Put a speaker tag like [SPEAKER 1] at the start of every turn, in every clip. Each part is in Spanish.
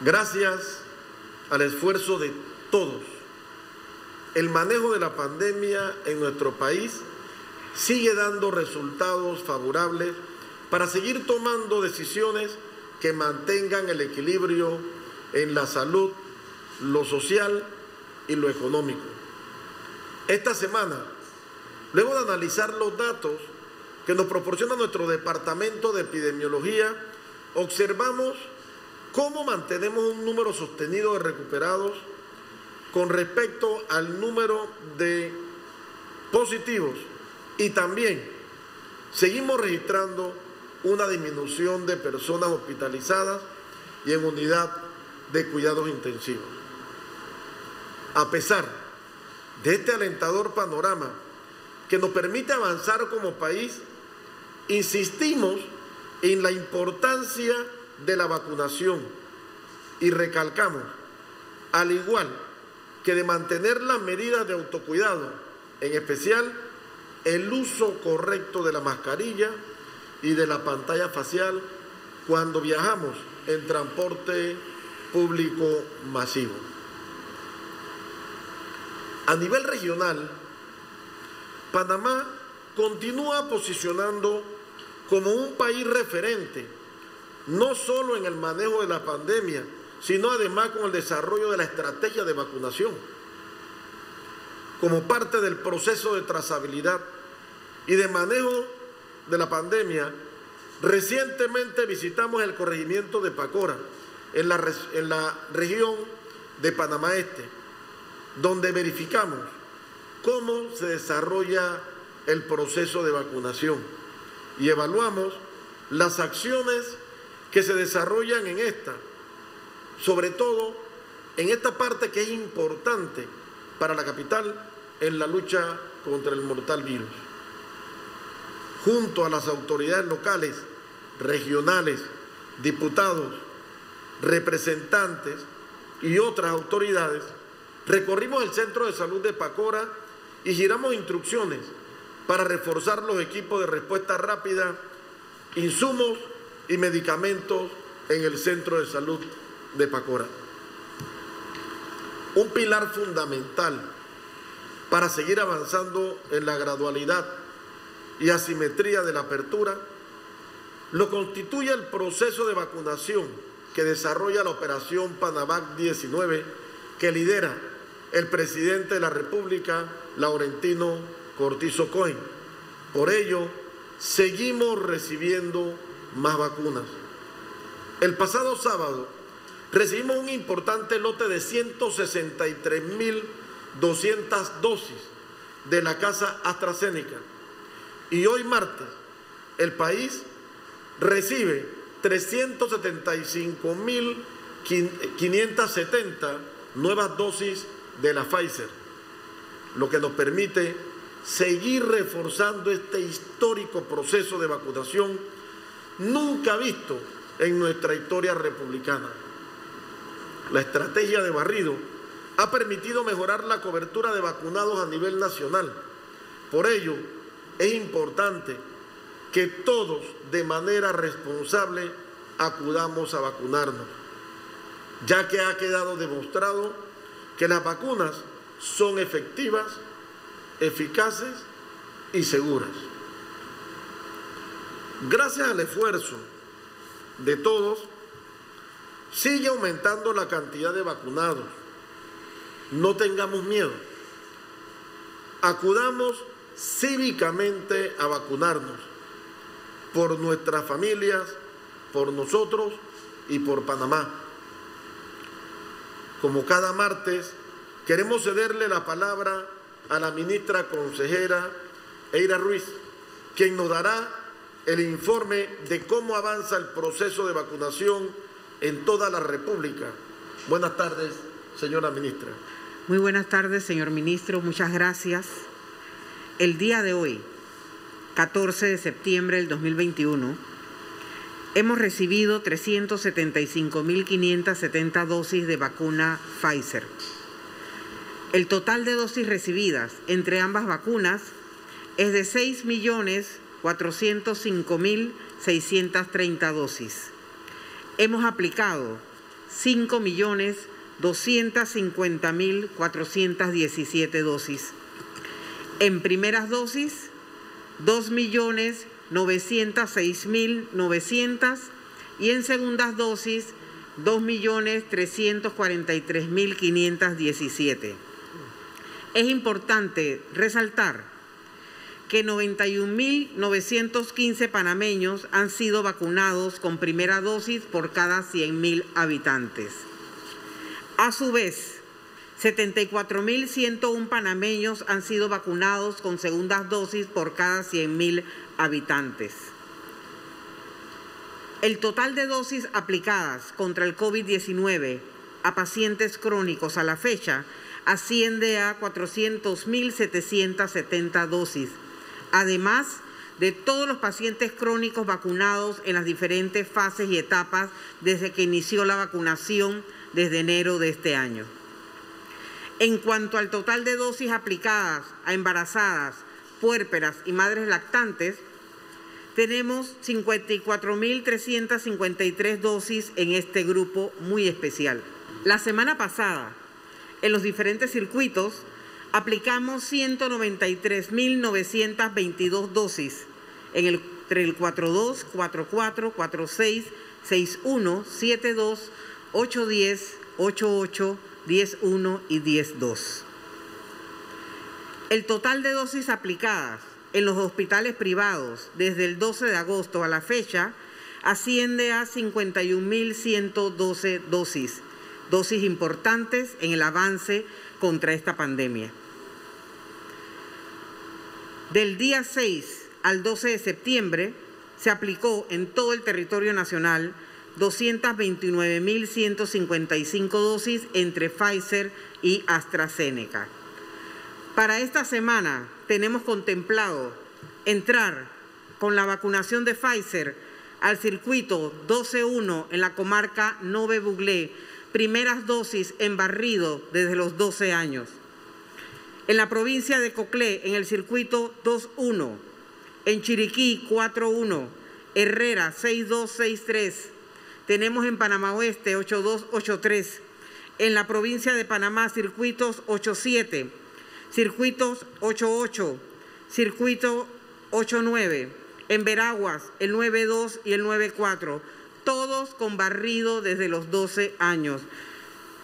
[SPEAKER 1] Gracias al esfuerzo de todos, el manejo de la pandemia en nuestro país sigue dando resultados favorables para seguir tomando decisiones que mantengan el equilibrio en la salud, lo social y lo económico. Esta semana, luego de analizar los datos que nos proporciona nuestro Departamento de Epidemiología, observamos cómo mantenemos un número sostenido de recuperados con respecto al número de positivos y también seguimos registrando una disminución de personas hospitalizadas y en unidad de cuidados intensivos. A pesar de este alentador panorama que nos permite avanzar como país, insistimos en la importancia de la vacunación y recalcamos, al igual que de mantener las medidas de autocuidado, en especial el uso correcto de la mascarilla y de la pantalla facial cuando viajamos en transporte público masivo. A nivel regional, Panamá continúa posicionando como un país referente, no solo en el manejo de la pandemia, sino además con el desarrollo de la estrategia de vacunación. Como parte del proceso de trazabilidad y de manejo de la pandemia, recientemente visitamos el corregimiento de Pacora, en la, en la región de Panamá Este, donde verificamos cómo se desarrolla el proceso de vacunación y evaluamos las acciones que se desarrollan en esta, sobre todo en esta parte que es importante para la capital en la lucha contra el mortal virus. Junto a las autoridades locales, regionales, diputados, representantes y otras autoridades, recorrimos el centro de salud de Pacora y giramos instrucciones para reforzar los equipos de respuesta rápida, insumos y medicamentos en el centro de salud de Pacora. Un pilar fundamental para seguir avanzando en la gradualidad y asimetría de la apertura lo constituye el proceso de vacunación que desarrolla la operación Panavac 19 que lidera el presidente de la República, Laurentino Cortizo Cohen. Por ello, seguimos recibiendo más vacunas. El pasado sábado recibimos un importante lote de 163.200 dosis de la casa AstraZeneca y hoy martes el país recibe 375.570 nuevas dosis de la Pfizer, lo que nos permite seguir reforzando este histórico proceso de vacunación nunca visto en nuestra historia republicana. La estrategia de barrido ha permitido mejorar la cobertura de vacunados a nivel nacional. Por ello, es importante que todos de manera responsable acudamos a vacunarnos, ya que ha quedado demostrado que las vacunas son efectivas, eficaces y seguras. Gracias al esfuerzo de todos, sigue aumentando la cantidad de vacunados. No tengamos miedo. Acudamos cívicamente a vacunarnos por nuestras familias, por nosotros y por Panamá. Como cada martes, queremos cederle la palabra a la ministra consejera Eira Ruiz, quien nos dará el informe de cómo avanza el proceso de vacunación en toda la República. Buenas tardes, señora ministra.
[SPEAKER 2] Muy buenas tardes, señor ministro. Muchas gracias. El día de hoy, 14 de septiembre del 2021, hemos recibido 375.570 dosis de vacuna Pfizer. El total de dosis recibidas entre ambas vacunas es de 6.405.630 dosis. Hemos aplicado 5.250.417 dosis. En primeras dosis, 2.906.900 y en segundas dosis, 2.343.517. Es importante resaltar que 91.915 panameños han sido vacunados con primera dosis por cada 100.000 habitantes. A su vez, 74.101 panameños han sido vacunados con segundas dosis por cada 100.000 habitantes. El total de dosis aplicadas contra el COVID-19 a pacientes crónicos a la fecha asciende a 400.770 dosis, además de todos los pacientes crónicos vacunados en las diferentes fases y etapas desde que inició la vacunación desde enero de este año. En cuanto al total de dosis aplicadas a embarazadas, puérperas y madres lactantes, tenemos 54.353 dosis en este grupo muy especial. La semana pasada, en los diferentes circuitos, aplicamos 193.922 dosis en el, entre el 42, 44, 46, 61, 72, 810, 88, 101 y 102. El total de dosis aplicadas en los hospitales privados desde el 12 de agosto a la fecha asciende a 51.112 dosis, dosis importantes en el avance contra esta pandemia. Del día 6 al 12 de septiembre se aplicó en todo el territorio nacional 229.155 dosis entre Pfizer y AstraZeneca. Para esta semana tenemos contemplado entrar con la vacunación de Pfizer al circuito 12-1 en la comarca Nove Buglé, primeras dosis en barrido desde los 12 años. En la provincia de Coclé, en el circuito 2-1, en Chiriquí 4-1, Herrera 6-2-6-3, tenemos en Panamá Oeste 8283, en la provincia de Panamá circuitos 87, circuitos 88, circuito 89, en Veraguas el 92 y el 94, todos con barrido desde los 12 años.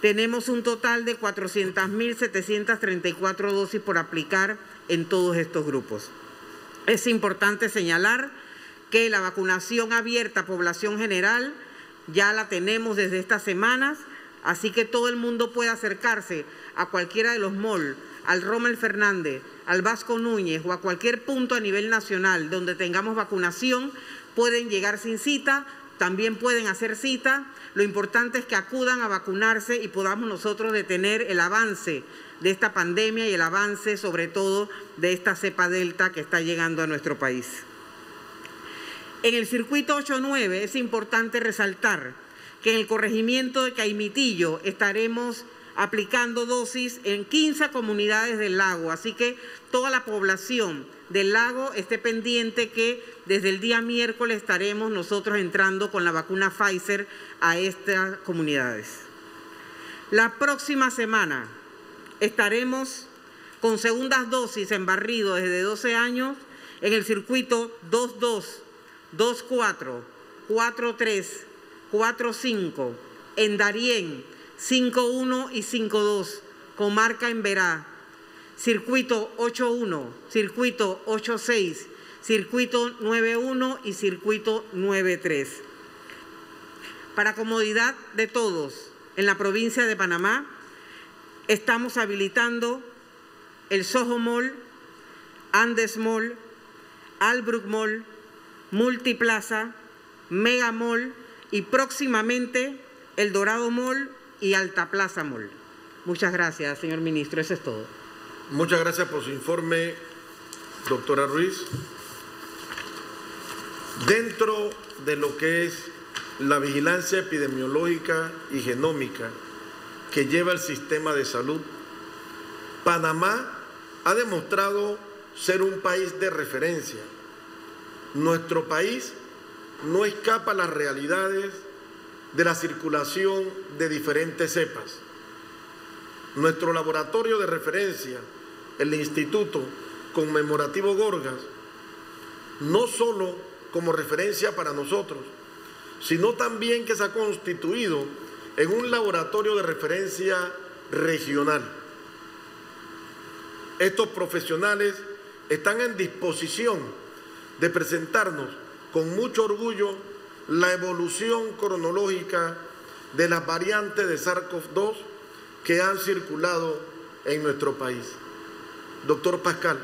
[SPEAKER 2] Tenemos un total de 400.734 dosis por aplicar en todos estos grupos. Es importante señalar que la vacunación abierta a población general ya la tenemos desde estas semanas, así que todo el mundo puede acercarse a cualquiera de los malls, al Rommel Fernández, al Vasco Núñez o a cualquier punto a nivel nacional donde tengamos vacunación, pueden llegar sin cita, también pueden hacer cita. Lo importante es que acudan a vacunarse y podamos nosotros detener el avance de esta pandemia y el avance sobre todo de esta cepa delta que está llegando a nuestro país. En el circuito 8-9 es importante resaltar que en el corregimiento de Caimitillo estaremos aplicando dosis en 15 comunidades del lago, así que toda la población del lago esté pendiente que desde el día miércoles estaremos nosotros entrando con la vacuna Pfizer a estas comunidades. La próxima semana estaremos con segundas dosis en barrido desde 12 años en el circuito 22 24, 43, 45, en Darién, 51 y 52, comarca en Verá, circuito 81, circuito 86, circuito 91 y circuito 93. Para comodidad de todos, en la provincia de Panamá estamos habilitando el Soho Mall, Andes Mall, Albrook Mall, Multiplaza, Mega Mall y próximamente el Dorado Mall y Alta Plaza Mall. Muchas gracias, señor ministro. Eso es todo.
[SPEAKER 1] Muchas gracias por su informe, doctora Ruiz. Dentro de lo que es la vigilancia epidemiológica y genómica que lleva el sistema de salud, Panamá ha demostrado ser un país de referencia nuestro país no escapa a las realidades de la circulación de diferentes cepas. Nuestro laboratorio de referencia, el Instituto Conmemorativo Gorgas, no solo como referencia para nosotros, sino también que se ha constituido en un laboratorio de referencia regional. Estos profesionales están en disposición de presentarnos con mucho orgullo la evolución cronológica de las variantes de SARS-CoV-2 que han circulado en nuestro país. Doctor Pascal,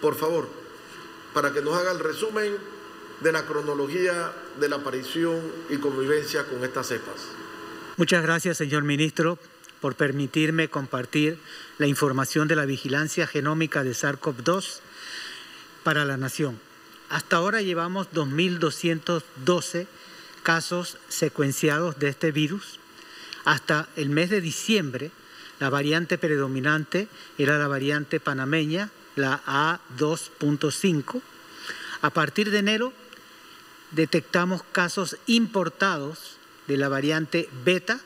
[SPEAKER 1] por favor, para que nos haga el resumen de la cronología de la aparición y convivencia con estas cepas.
[SPEAKER 3] Muchas gracias, señor ministro, por permitirme compartir la información de la vigilancia genómica de SARS-CoV-2 para la nación. Hasta ahora llevamos 2.212 casos secuenciados de este virus. Hasta el mes de diciembre, la variante predominante era la variante panameña, la A2.5. A partir de enero, detectamos casos importados de la variante beta,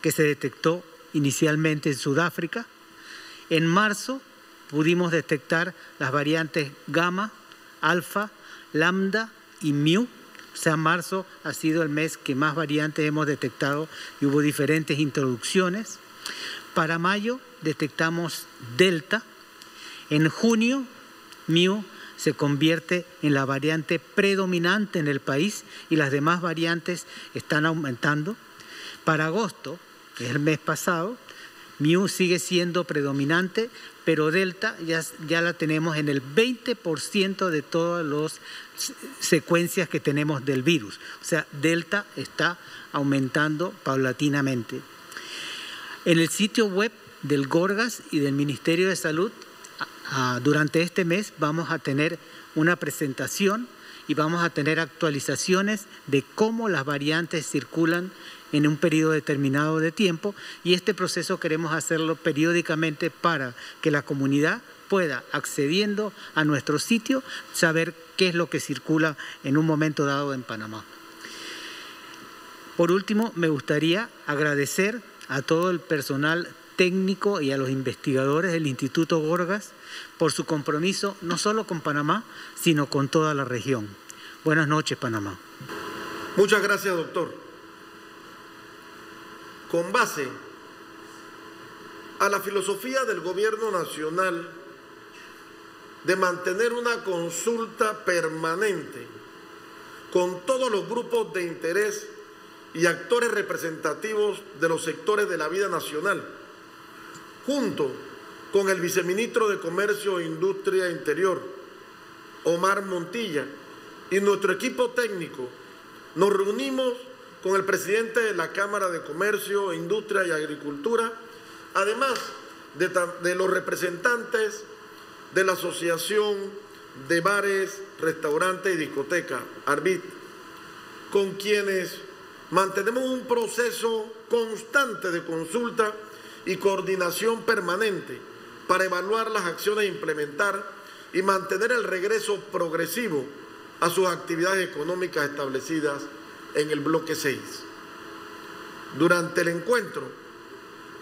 [SPEAKER 3] que se detectó inicialmente en Sudáfrica. En marzo pudimos detectar las variantes gamma, alfa, lambda y mu. O sea, marzo ha sido el mes que más variantes hemos detectado y hubo diferentes introducciones. Para mayo detectamos delta. En junio, mu se convierte en la variante predominante en el país y las demás variantes están aumentando. Para agosto, que es el mes pasado, Mu sigue siendo predominante, pero Delta ya, ya la tenemos en el 20% de todas las secuencias que tenemos del virus. O sea, Delta está aumentando paulatinamente. En el sitio web del Gorgas y del Ministerio de Salud, durante este mes vamos a tener una presentación y vamos a tener actualizaciones de cómo las variantes circulan en un periodo determinado de tiempo y este proceso queremos hacerlo periódicamente para que la comunidad pueda, accediendo a nuestro sitio, saber qué es lo que circula en un momento dado en Panamá. Por último, me gustaría agradecer a todo el personal técnico y a los investigadores del Instituto Gorgas por su compromiso no solo con Panamá, sino con toda la región. Buenas noches, Panamá.
[SPEAKER 1] Muchas gracias, doctor con base a la filosofía del gobierno nacional de mantener una consulta permanente con todos los grupos de interés y actores representativos de los sectores de la vida nacional, junto con el viceministro de Comercio e Industria Interior, Omar Montilla, y nuestro equipo técnico, nos reunimos con el presidente de la Cámara de Comercio, Industria y Agricultura, además de, los representantes de la Asociación de Bares, Restaurantes y Discotecas, ARBIT, con quienes mantenemos un proceso constante de consulta y coordinación permanente para evaluar las acciones a implementar y mantener el regreso progresivo a sus actividades económicas establecidas en el bloque 6. Durante el encuentro,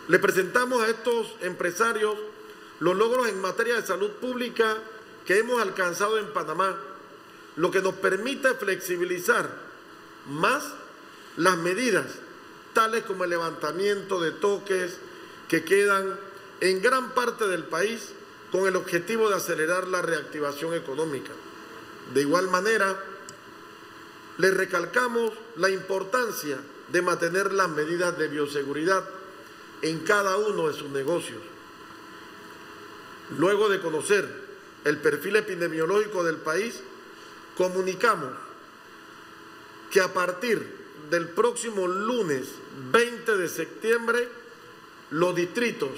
[SPEAKER 1] le presentamos a estos empresarios los logros en materia de salud pública que hemos alcanzado en Panamá, lo que nos permite flexibilizar más las medidas, tales como el levantamiento de toques que quedan en gran parte del país con el objetivo de acelerar la reactivación económica. De igual manera, le recalcamos la importancia de mantener las medidas de bioseguridad en cada uno de sus negocios. Luego de conocer el perfil epidemiológico del país, comunicamos que a partir del próximo lunes 20 de septiembre, los distritos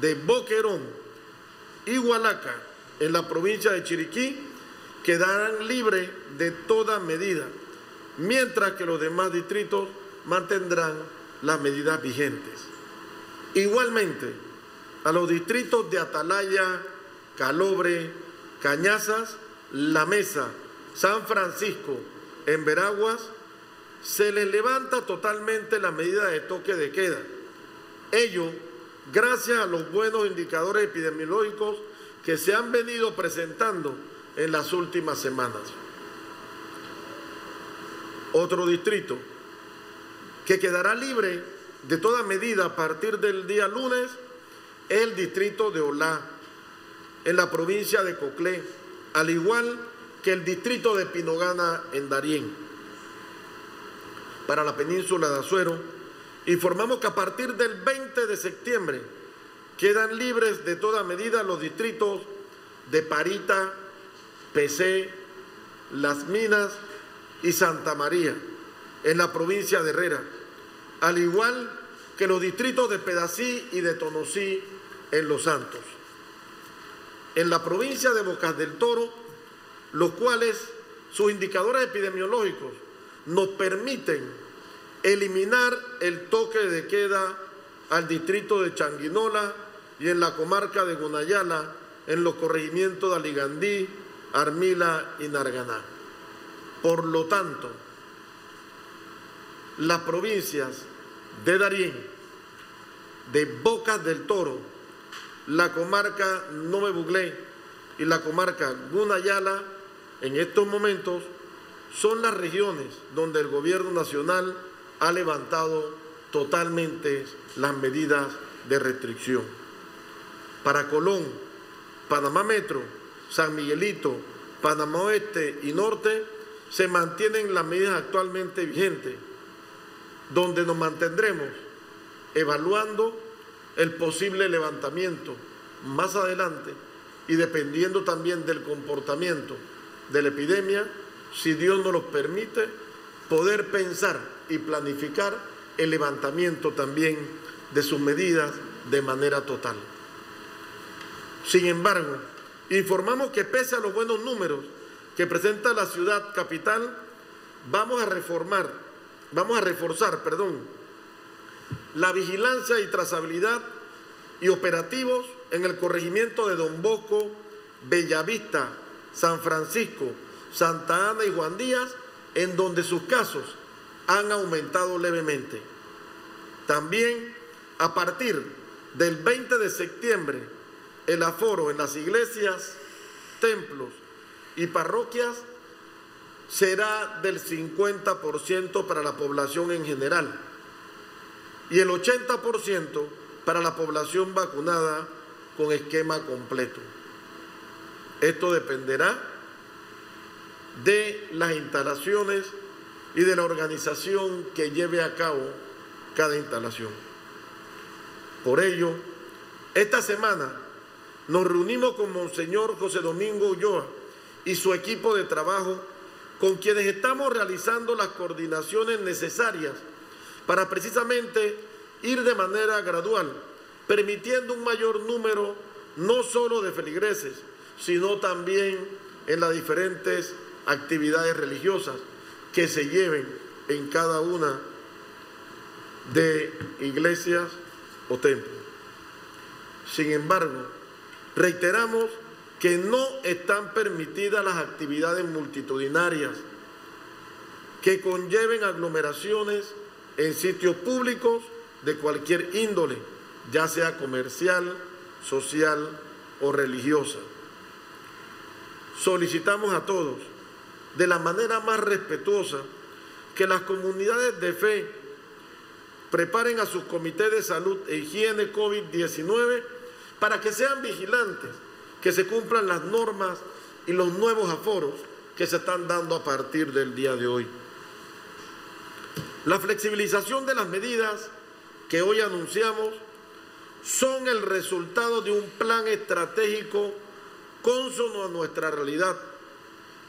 [SPEAKER 1] de Boquerón y Hualaca, en la provincia de Chiriquí, quedarán libres de toda medida mientras que los demás distritos mantendrán las medidas vigentes. Igualmente, a los distritos de Atalaya, Calobre, Cañazas, La Mesa, San Francisco, en Veraguas, se les levanta totalmente la medida de toque de queda. Ello gracias a los buenos indicadores epidemiológicos que se han venido presentando en las últimas semanas. Otro distrito que quedará libre de toda medida a partir del día lunes es el distrito de Olá, en la provincia de Coclé, al igual que el distrito de Pinogana en Darién. Para la península de Azuero, informamos que a partir del 20 de septiembre quedan libres de toda medida los distritos de Parita, PC, Las Minas y Santa María, en la provincia de Herrera, al igual que los distritos de Pedací y de Tonosí en Los Santos. En la provincia de Bocas del Toro, los cuales sus indicadores epidemiológicos nos permiten eliminar el toque de queda al distrito de Changuinola y en la comarca de Gunayala, en los corregimientos de Aligandí, Armila y Narganá. Por lo tanto, las provincias de Darién, de Bocas del Toro, la comarca Nome Buglé y la comarca Gunayala, en estos momentos son las regiones donde el gobierno nacional ha levantado totalmente las medidas de restricción. Para Colón, Panamá Metro, San Miguelito, Panamá Oeste y Norte se mantienen las medidas actualmente vigentes, donde nos mantendremos evaluando el posible levantamiento más adelante y dependiendo también del comportamiento de la epidemia, si Dios nos lo permite, poder pensar y planificar el levantamiento también de sus medidas de manera total. Sin embargo, informamos que pese a los buenos números que presenta la ciudad capital, vamos a reformar, vamos a reforzar, perdón, la vigilancia y trazabilidad y operativos en el corregimiento de Don Bosco, Bellavista, San Francisco, Santa Ana y Juan Díaz, en donde sus casos han aumentado levemente. También a partir del 20 de septiembre, el aforo en las iglesias, templos y parroquias será del 50% para la población en general y el 80% para la población vacunada con esquema completo. Esto dependerá de las instalaciones y de la organización que lleve a cabo cada instalación. Por ello, esta semana nos reunimos con Monseñor José Domingo Ulloa y su equipo de trabajo con quienes estamos realizando las coordinaciones necesarias para precisamente ir de manera gradual, permitiendo un mayor número no solo de feligreses, sino también en las diferentes actividades religiosas que se lleven en cada una de iglesias o templos. Sin embargo, reiteramos que no están permitidas las actividades multitudinarias que conlleven aglomeraciones en sitios públicos de cualquier índole, ya sea comercial, social o religiosa. Solicitamos a todos, de la manera más respetuosa, que las comunidades de fe preparen a sus comités de salud e higiene COVID-19 para que sean vigilantes, que se cumplan las normas y los nuevos aforos que se están dando a partir del día de hoy. La flexibilización de las medidas que hoy anunciamos son el resultado de un plan estratégico consono a nuestra realidad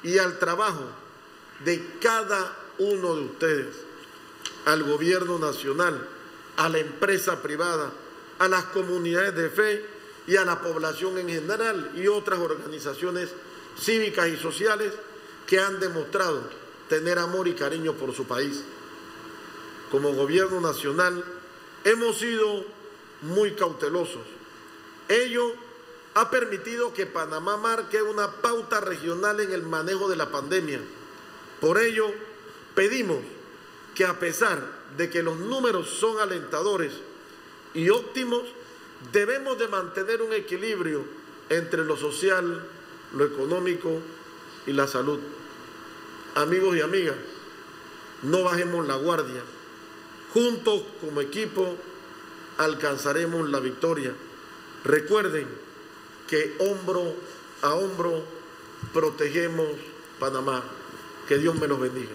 [SPEAKER 1] y al trabajo de cada uno de ustedes, al gobierno nacional, a la empresa privada, a las comunidades de fe y a la población en general y otras organizaciones cívicas y sociales que han demostrado tener amor y cariño por su país. Como gobierno nacional hemos sido muy cautelosos. Ha permitido que Panamá marque una pauta regional en el manejo de la pandemia. Por ello, pedimos que a pesar de que los números son alentadores y óptimos, debemos de mantener un equilibrio entre lo social, lo económico y la salud. Amigos y amigas, no bajemos la guardia. Juntos como equipo alcanzaremos la victoria. Recuerden que hombro a hombro protegemos Panamá. Que Dios me los bendiga.